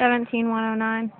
Seventeen one oh nine.